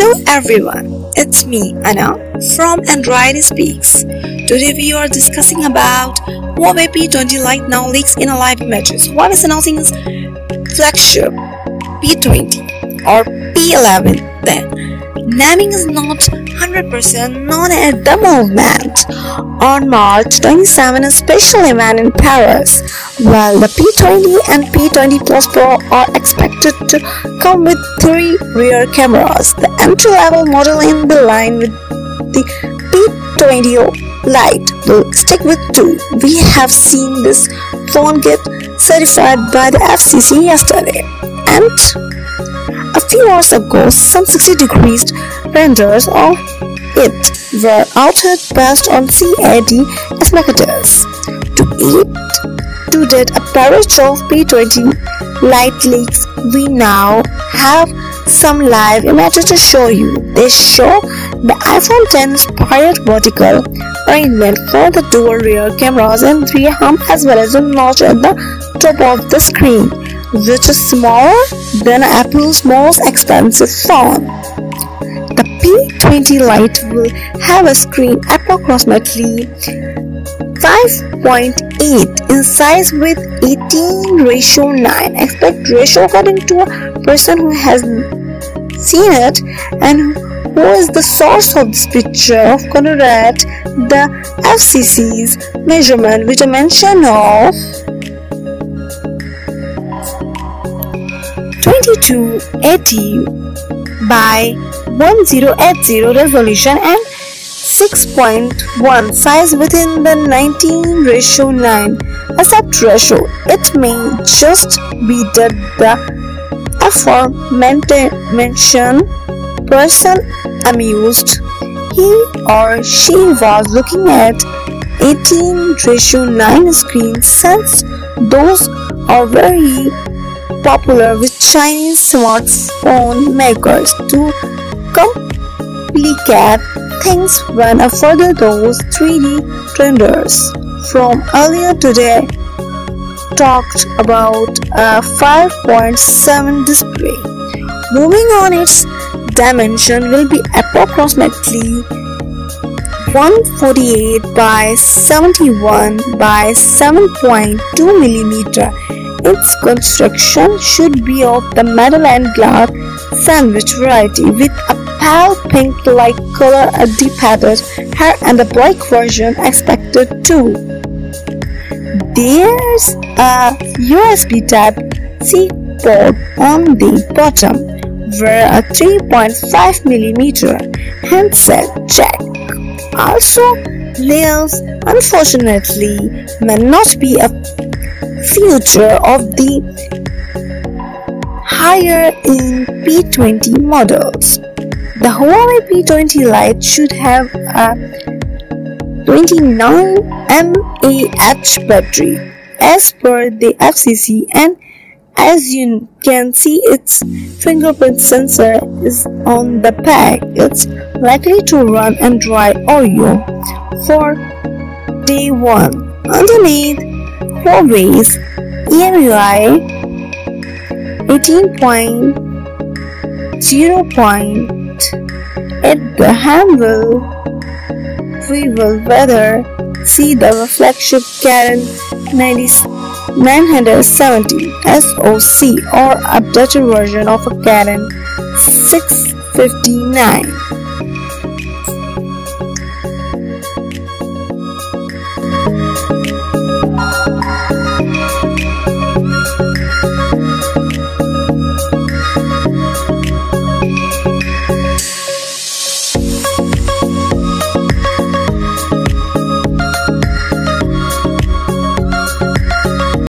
Hello everyone, it's me Anna from Android Speaks. Today we are discussing about Huawei P20 Lite now leaks in a live images. Huawei is announcing its flagship P20 or P11 then naming is not 100% known at the moment. On March 27, a special event in Paris, while the P20 and P20 Plus Pro are expected to come with three rear cameras. The entry-level model in the line with the P20 Lite will stick with two. We have seen this phone get certified by the FCC yesterday. And a few hours ago, some 60 degrees renders of it were altered based on CAD as. To it, to that apparatus of P20 Lite leaks, we now have some live images to show you. They show the iPhone 10 inspired vertical arrangement for the dual rear cameras and three hump as well as a notch at the top of the screen which is smaller than Apple's most expensive phone. The P20 Lite will have a screen approximately 5.8 in size with 18 ratio 9 aspect ratio according to a person who has seen it and who is the source of this picture of Conrad the FCC's measurement with a mention of 2280 by 1080 resolution and 6.1 size within the 19 ratio 9 aspect ratio. It may just be that the aforementioned person amused he or she was looking at 18 ratio 9 screen since those are very popular with Chinese smartphone makers to complicate things when a further those 3D renders from earlier today talked about a 5.7 display. Moving on its dimension will be approximately 148 by 71 by 7.2 millimeter its construction should be of the metal and glass sandwich variety with a pale pink-like color, a deep-headed hair and a black version expected too. There's a USB Type-C port on the bottom where a 3.5mm handset jack also lives unfortunately may not be a future of the higher in P20 models. The Huawei P20 Lite should have a 29 mAh battery as per the FCC and as you can see its fingerprint sensor is on the pack. It's likely to run Android Oreo for day 1. Underneath Huawei's EMUI 18.0. At the handle, we will whether see the flagship Kirin 970 SoC or updated version of a Kirin 659.